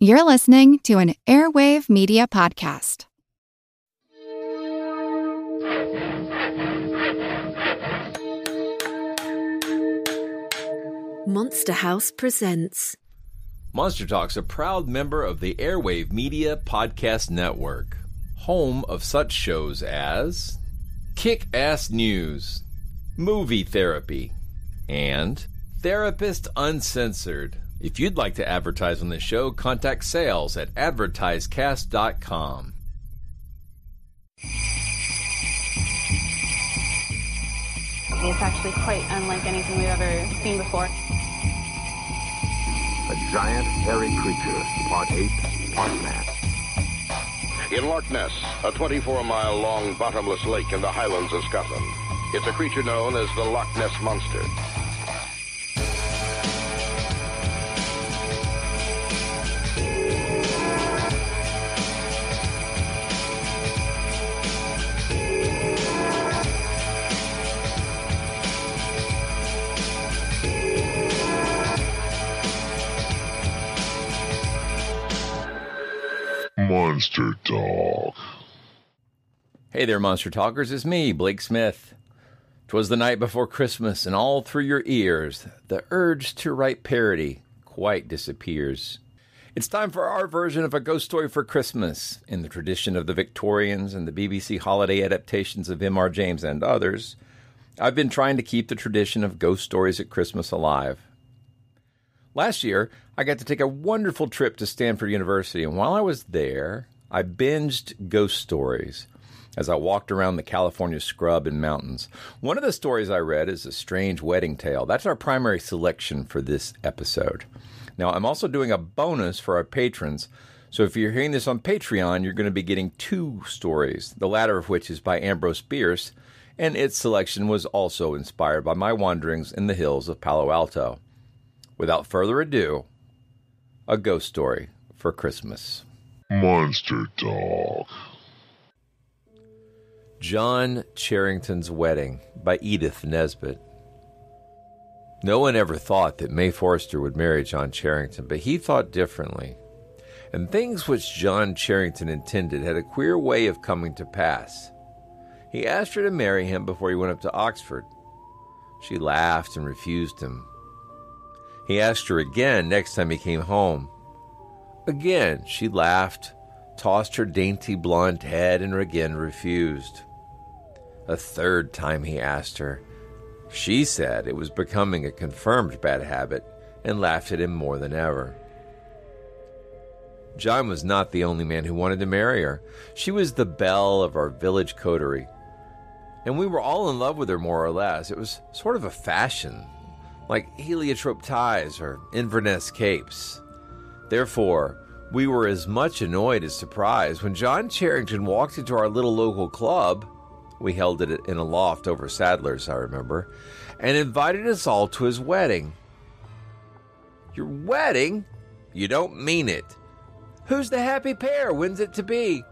You're listening to an Airwave Media Podcast. Monster House presents. Monster Talk's a proud member of the Airwave Media Podcast Network, home of such shows as Kick Ass News, Movie Therapy, and Therapist Uncensored. If you'd like to advertise on the show, contact sales at advertisecast.com. It's actually quite unlike anything we've ever seen before. A giant hairy creature, part ape, part man. In Loch Ness, a 24-mile long bottomless lake in the Highlands of Scotland. It's a creature known as the Loch Ness Monster. Monster Talk. Hey there, Monster Talkers. It's me, Blake Smith. 'Twas the night before Christmas, and all through your ears, the urge to write parody quite disappears. It's time for our version of a ghost story for Christmas, in the tradition of the Victorians and the BBC holiday adaptations of M.R. James and others. I've been trying to keep the tradition of ghost stories at Christmas alive. Last year, I got to take a wonderful trip to Stanford University, and while I was there, I binged ghost stories as I walked around the California scrub and mountains. One of the stories I read is A Strange Wedding Tale. That's our primary selection for this episode. Now, I'm also doing a bonus for our patrons. So if you're hearing this on Patreon, you're going to be getting two stories, the latter of which is by Ambrose Bierce, and its selection was also inspired by my wanderings in the hills of Palo Alto. Without further ado, a ghost story for Christmas. Monster Talk. John Charrington's Wedding by Edith Nesbit. No one ever thought that May Forrester would marry John Charrington, but he thought differently. And things which John Charrington intended had a queer way of coming to pass. He asked her to marry him before he went up to Oxford. She laughed and refused him. He asked her again next time he came home. Again, she laughed, tossed her dainty blonde head, and again refused. A third time he asked her. She said it was becoming a confirmed bad habit and laughed at him more than ever. John was not the only man who wanted to marry her. She was the belle of our village coterie. And we were all in love with her more or less. It was sort of a fashion, like heliotrope ties or Inverness capes. Therefore, we were as much annoyed as surprised when John Charrington walked into our little local club. We held it in a loft over Sadler's, I remember, and invited us all to his wedding. Your wedding? You don't mean it. Who's the happy pair? When's it to be?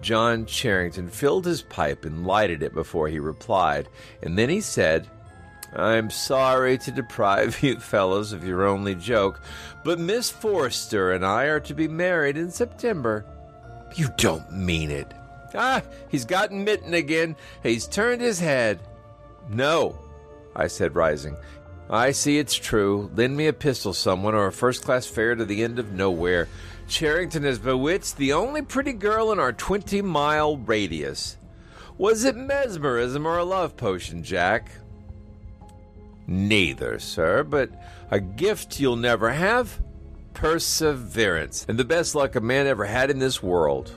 John Charrington filled his pipe and lighted it before he replied, and then he said, I'm sorry to deprive you fellows of your only joke, but Miss Forrester and I are to be married in September. You don't mean it. Ah, he's gotten mitten again. He's turned his head. No, I said, rising. I see it's true. Lend me a pistol, someone, or a first class fare to the end of nowhere. Charrington has bewitched the only pretty girl in our 20 mile radius. Was it mesmerism or a love potion, Jack? Neither, sir, but a gift you'll never have perseverance, and the best luck a man ever had in this world.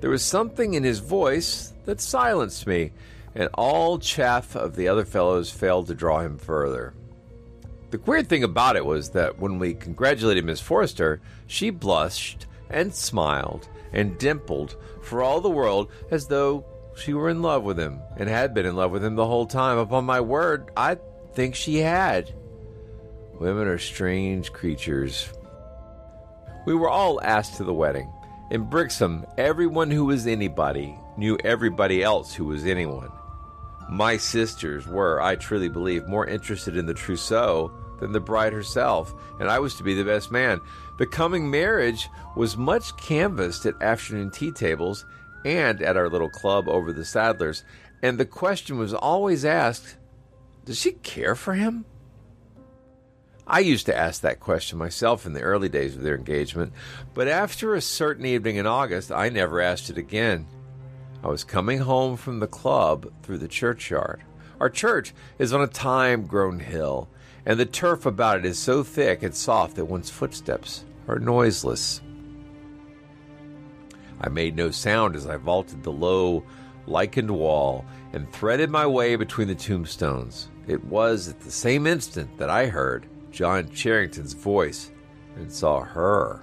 There was something in his voice that silenced me, and all chaff of the other fellows failed to draw him further. The queer thing about it was that when we congratulated Miss Forrester, she blushed and smiled and dimpled for all the world as though she were in love with him and had been in love with him the whole time. Upon my word, I think she had. Women are strange creatures. We were all asked to the wedding. In Brixham, everyone who was anybody knew everybody else who was anyone. My sisters were, I truly believe, more interested in the trousseau than the bride herself, and I was to be the best man. The coming marriage was much canvassed at afternoon tea tables and at our little club over the Saddlers, and the question was always asked Does she care for him? I used to ask that question myself in the early days of their engagement, but after a certain evening in August, I never asked it again. I was coming home from the club through the churchyard. Our church is on a thyme grown hill, and the turf about it is so thick and soft that one's footsteps are noiseless. I made no sound as I vaulted the low, lichened wall and threaded my way between the tombstones. It was at the same instant that I heard John Charrington's voice and saw her.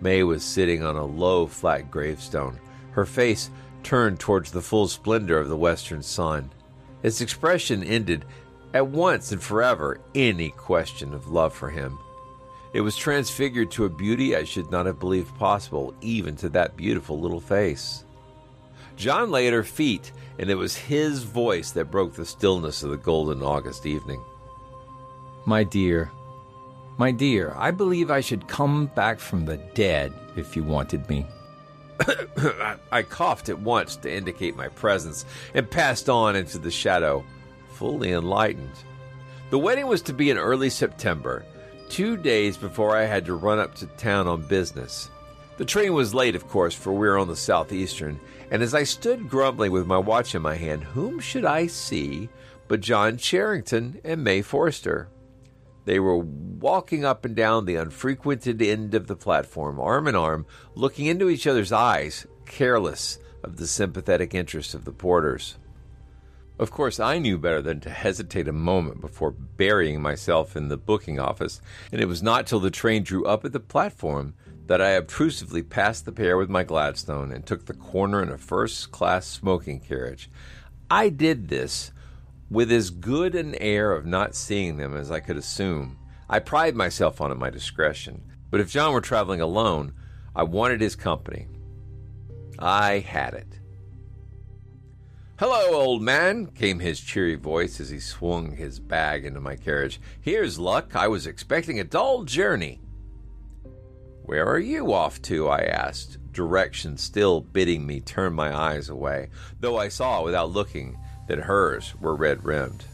May was sitting on a low, flat gravestone, her face turned towards the full splendor of the western sun. Its expression ended at once and forever any question of love for him. It was transfigured to a beauty I should not have believed possible, even to that beautiful little face. John lay at her feet, and it was his voice that broke the stillness of the golden August evening. My dear, my dear, I believe I should come back from the dead if you wanted me. I coughed at once to indicate my presence and passed on into the shadow, fully enlightened. The wedding was to be in early September, two days before I had to run up to town on business. The train was late, of course, for we were on the Southeastern, and as I stood grumbling with my watch in my hand, whom should I see but John Charrington and May Forster? They were walking up and down the unfrequented end of the platform, arm in arm, looking into each other's eyes, careless of the sympathetic interest of the porters. Of course, I knew better than to hesitate a moment before burying myself in the booking office, and it was not till the train drew up at the platform that I obtrusively passed the pair with my Gladstone and took the corner in a first class smoking carriage. I did this with as good an air of not seeing them as I could assume. I pride myself on my discretion, but if John were traveling alone, I wanted his company. I had it. Hello, old man, came his cheery voice as he swung his bag into my carriage. Here's luck. I was expecting a dull journey. Where are you off to? I asked, direction still bidding me turn my eyes away, though I saw without looking that hers were red rimmed.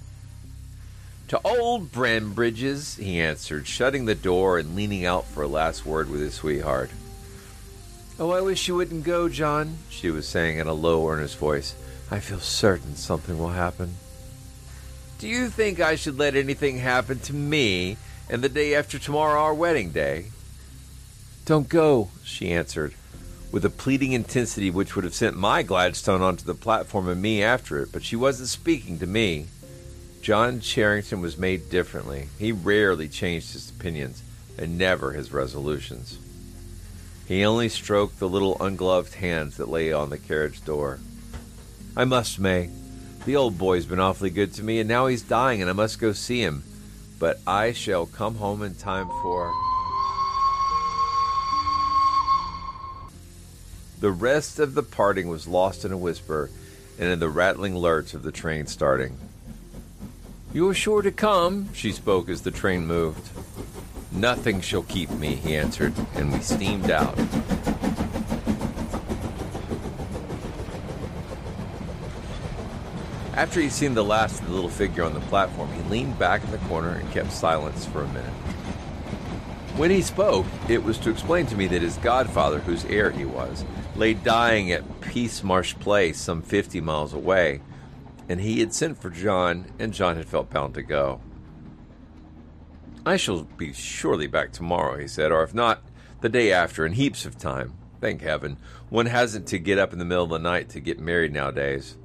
To old Brembridge's, he answered, shutting the door and leaning out for a last word with his sweetheart. Oh, I wish you wouldn't go, John, she was saying in a low, earnest voice. I feel certain something will happen. Do you think I should let anything happen to me and the day after tomorrow, our wedding day? Don't go, she answered, with a pleading intensity which would have sent my Gladstone onto the platform and me after it, but she wasn't speaking to me. John Charrington was made differently. He rarely changed his opinions, and never his resolutions. He only stroked the little ungloved hands that lay on the carriage door. I must, May. The old boy's been awfully good to me, and now he's dying, and I must go see him. But I shall come home in time for. The rest of the parting was lost in a whisper and in the rattling lurch of the train starting. You are sure to come, she spoke as the train moved. Nothing shall keep me, he answered, and we steamed out. After he'd seen the last of the little figure on the platform, he leaned back in the corner and kept silence for a minute. When he spoke, it was to explain to me that his godfather, whose heir he was, lay dying at Peasmarsh Place, some fifty miles away, and he had sent for John, and John had felt bound to go. I shall be surely back tomorrow, he said, or if not, the day after, in heaps of time. Thank heaven. One hasn't to get up in the middle of the night to get married nowadays.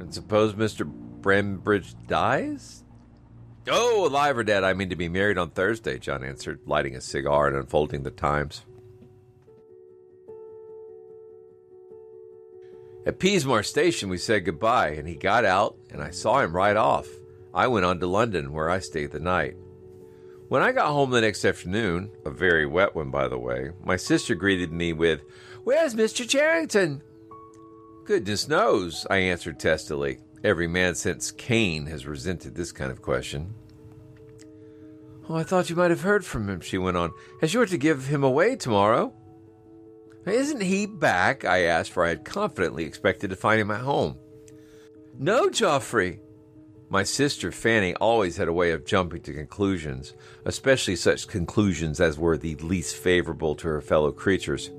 And suppose Mr. Brembridge dies? Oh, alive or dead, I mean to be married on Thursday, John answered, lighting a cigar and unfolding the Times. At Peasmore Station, we said goodbye, and he got out, and I saw him right off. I went on to London, where I stayed the night. When I got home the next afternoon, a very wet one, by the way, my sister greeted me with, Where's Mr. Charrington? Goodness knows, I answered testily. Every man since Cain has resented this kind of question. Oh, I thought you might have heard from him, she went on, as you're to give him away tomorrow. Isn't he back? I asked, for I had confidently expected to find him at home. No, Geoffrey. My sister Fanny always had a way of jumping to conclusions, especially such conclusions as were the least favorable to her fellow creatures.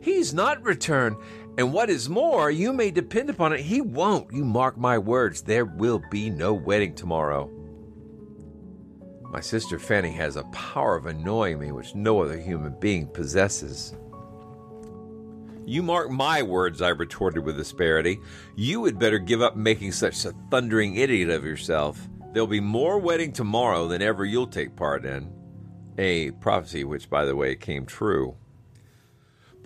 He's not returned, and what is more, you may depend upon it, he won't. You mark my words, there will be no wedding tomorrow. My sister Fanny has a power of annoying me which no other human being possesses. You mark my words, I retorted with asperity. You had better give up making such a thundering idiot of yourself. There'll be more wedding tomorrow than ever you'll take part in. A prophecy which, by the way, came true.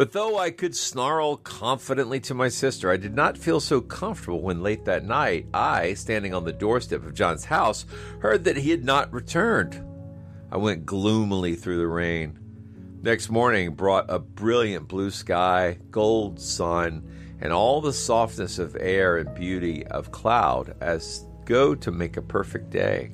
But though I could snarl confidently to my sister, I did not feel so comfortable when late that night I, standing on the doorstep of John's house, heard that he had not returned. I went gloomily through the rain. Next morning brought a brilliant blue sky, gold sun, and all the softness of air and beauty of cloud as go to make a perfect day.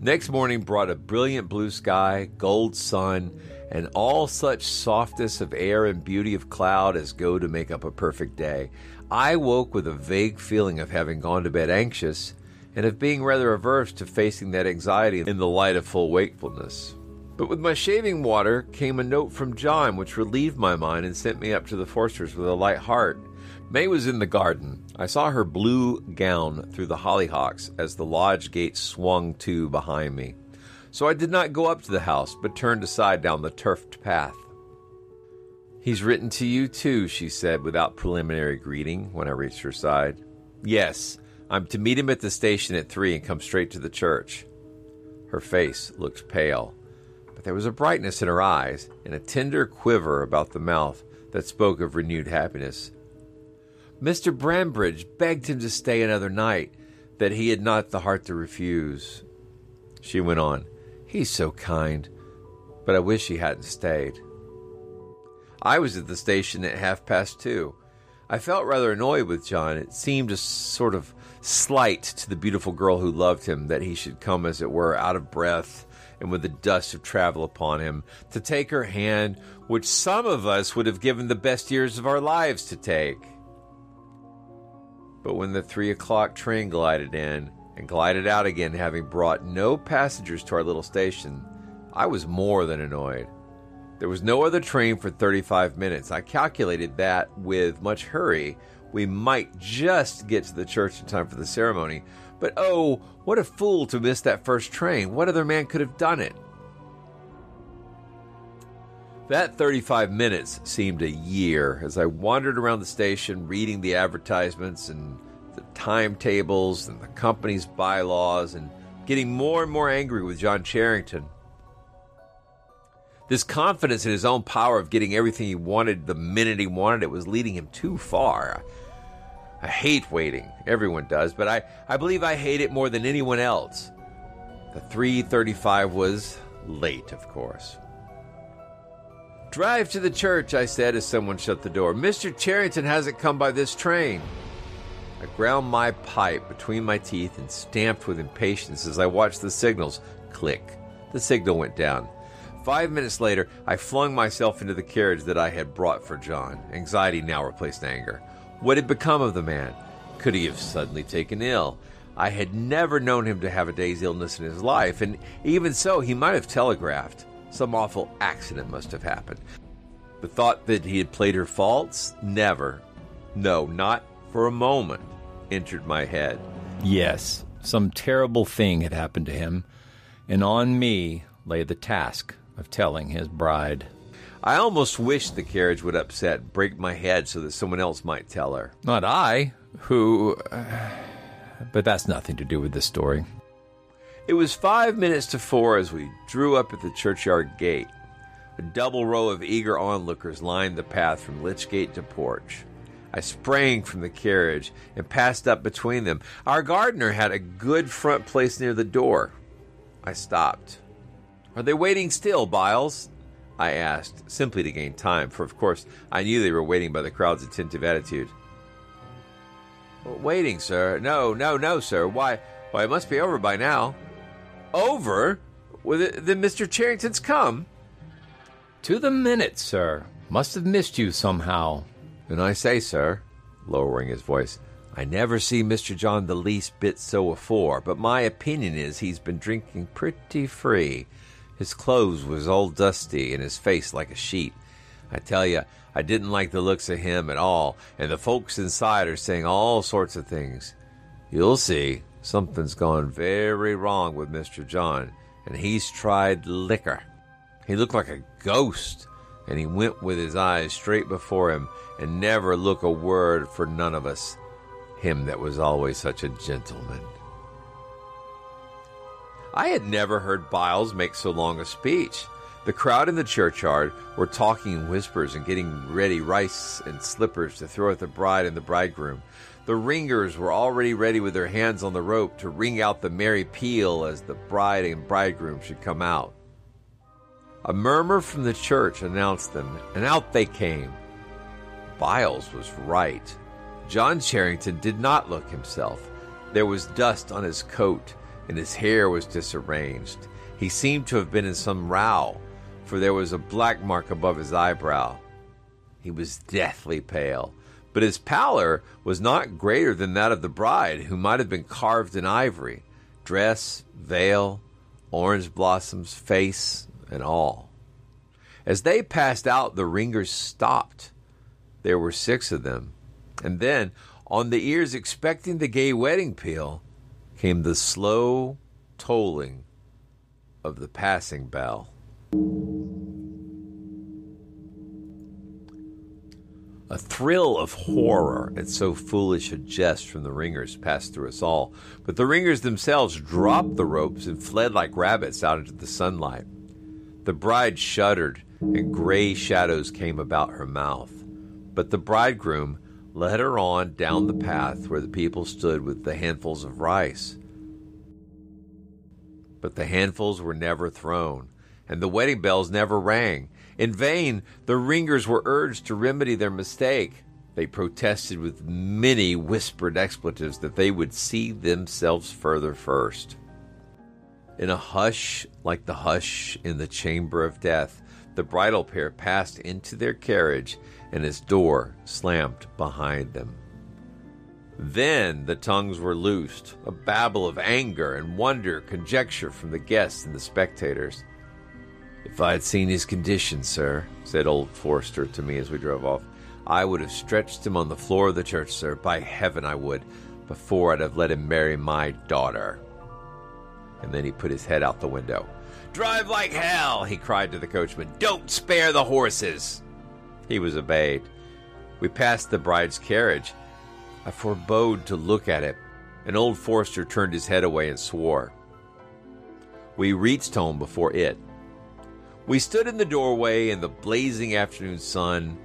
Next morning brought a brilliant blue sky, gold sun, and all such softness of air and beauty of cloud as go to make up a perfect day. I woke with a vague feeling of having gone to bed anxious and of being rather averse to facing that anxiety in the light of full wakefulness. But with my shaving water came a note from John which relieved my mind and sent me up to the Forsters with a light heart. May was in the garden. I saw her blue gown through the hollyhocks as the lodge gate swung to behind me. So I did not go up to the house, but turned aside down the turfed path. He's written to you too, she said without preliminary greeting when I reached her side. Yes, I'm to meet him at the station at three and come straight to the church. Her face looked pale but there was a brightness in her eyes and a tender quiver about the mouth that spoke of renewed happiness. Mr. Brambridge begged him to stay another night, that he had not the heart to refuse. She went on, He's so kind, but I wish he hadn't stayed. I was at the station at half past two. I felt rather annoyed with John. It seemed a sort of slight to the beautiful girl who loved him that he should come, as it were, out of breath and with the dust of travel upon him, to take her hand, which some of us would have given the best years of our lives to take. But when the three o'clock train glided in and glided out again, having brought no passengers to our little station, I was more than annoyed. There was no other train for 35 minutes. I calculated that with much hurry, we might just get to the church in time for the ceremony, but oh, what a fool to miss that first train. What other man could have done it? That 35 minutes seemed a year as I wandered around the station reading the advertisements and timetables and the company's bylaws and getting more and more angry with John Charrington. This confidence in his own power of getting everything he wanted the minute he wanted it was leading him too far. I hate waiting. Everyone does, but I, I believe I hate it more than anyone else. The 335 was late, of course. Drive to the church, I said as someone shut the door. Mr. Charrington hasn't come by this train. I ground my pipe between my teeth and stamped with impatience as I watched the signals click. The signal went down. Five minutes later, I flung myself into the carriage that I had brought for John. Anxiety now replaced anger. What had become of the man? Could he have suddenly taken ill? I had never known him to have a day's illness in his life, and even so, he might have telegraphed. Some awful accident must have happened. The thought that he had played her false never, no, not for a moment, entered my head. Yes, some terrible thing had happened to him, and on me lay the task of telling his bride. I almost wished the carriage would upset, break my head so that someone else might tell her. Not I, who. Uh, but that's nothing to do with this story. It was five minutes to four as we drew up at the churchyard gate. A double row of eager onlookers lined the path from Lich Gate to porch. I sprang from the carriage and passed up between them. Our gardener had a good front place near the door. I stopped. Are they waiting still, Biles? I asked, simply to gain time, for of course I knew they were waiting by the crowd's attentive attitude. Waiting, sir? No, no, no, sir. Why, why, it must be over by now. Over? Well, then Mr. Charrington's come. To the minute, sir. Must have missed you somehow. And I say, sir, lowering his voice, I never see Mr. John the least bit so afore, but my opinion is he's been drinking pretty free. His clothes was all dusty and his face like a sheet. I tell you, I didn't like the looks of him at all, and the folks inside are saying all sorts of things. You'll see, something's gone very wrong with Mr. John, and he's tried liquor. He looked like a ghost, and he went with his eyes straight before him and never look a word for none of us. Him that was always such a gentleman. I had never heard Biles make so long a speech. The crowd in the churchyard were talking in whispers and getting ready rice and slippers to throw at the bride and the bridegroom. The ringers were already ready with their hands on the rope to ring out the merry peal as the bride and bridegroom should come out. A murmur from the church announced them, and out they came. Biles was right. John Charrington did not look himself. There was dust on his coat, and his hair was disarranged. He seemed to have been in some row for there was a black mark above his eyebrow. He was deathly pale, but his pallor was not greater than that of the bride, who might have been carved in ivory dress, veil, orange blossoms, face, and all. As they passed out, the ringers stopped. There were six of them. And then, on the ears expecting the gay wedding peal, came the slow tolling of the passing bell. A thrill of horror at so foolish a jest from the ringers passed through us all, but the ringers themselves dropped the ropes and fled like rabbits out into the sunlight. The bride shuddered, and gray shadows came about her mouth. But the bridegroom led her on down the path where the people stood with the handfuls of rice. But the handfuls were never thrown, and the wedding bells never rang, in vain, the ringers were urged to remedy their mistake. They protested with many whispered expletives that they would see themselves further first. In a hush like the hush in the chamber of death, the bridal pair passed into their carriage, and its door slammed behind them. Then the tongues were loosed, a babble of anger and wonder, conjecture from the guests and the spectators. If I had seen his condition, sir, said old Forster to me as we drove off, I would have stretched him on the floor of the church, sir. By heaven, I would, before I'd have let him marry my daughter. And then he put his head out the window. Drive like hell, he cried to the coachman. Don't spare the horses. He was obeyed. We passed the bride's carriage. I forebode to look at it, and old Forster turned his head away and swore. We reached home before it, we stood in the doorway in the blazing afternoon sun,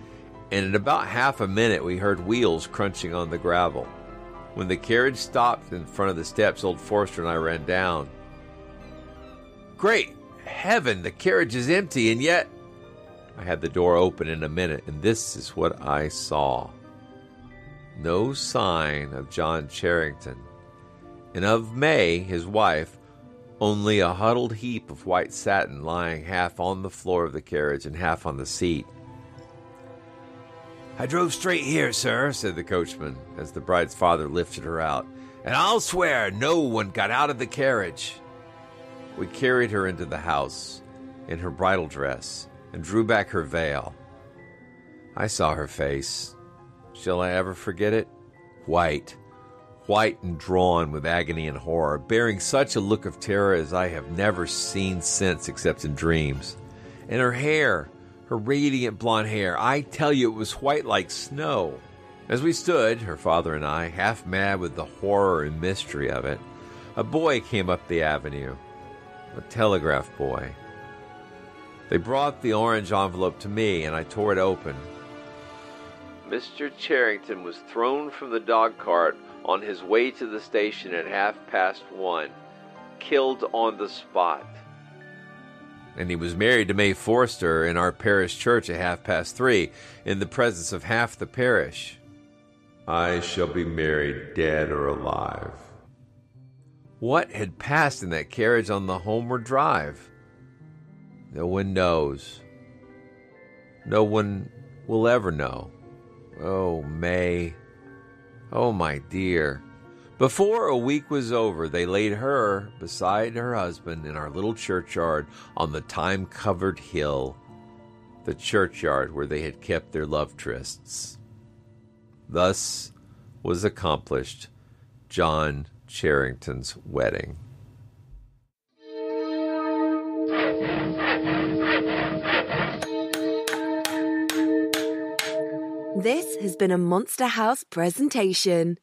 and in about half a minute we heard wheels crunching on the gravel. When the carriage stopped in front of the steps, old Forster and I ran down. Great heaven, the carriage is empty, and yet. I had the door open in a minute, and this is what I saw no sign of John Charrington, and of May, his wife, only a huddled heap of white satin lying half on the floor of the carriage and half on the seat. I drove straight here, sir, said the coachman, as the bride's father lifted her out, and I'll swear no one got out of the carriage. We carried her into the house in her bridal dress and drew back her veil. I saw her face. Shall I ever forget it? White, white and drawn with agony and horror, bearing such a look of terror as I have never seen since except in dreams. And her hair, her radiant blonde hair, I tell you it was white like snow. As we stood, her father and I, half mad with the horror and mystery of it, a boy came up the avenue, a telegraph boy. They brought the orange envelope to me, and I tore it open. Mr. Charrington was thrown from the dog cart on his way to the station at half past one, killed on the spot. And he was married to May Forster in our parish church at half past three, in the presence of half the parish. I shall be married dead or alive. What had passed in that carriage on the homeward drive? No one knows. No one will ever know. Oh, May. Oh, my dear. Before a week was over, they laid her beside her husband in our little churchyard on the thyme covered hill, the churchyard where they had kept their love trysts. Thus was accomplished John Charrington's wedding. This has been a Monster House presentation.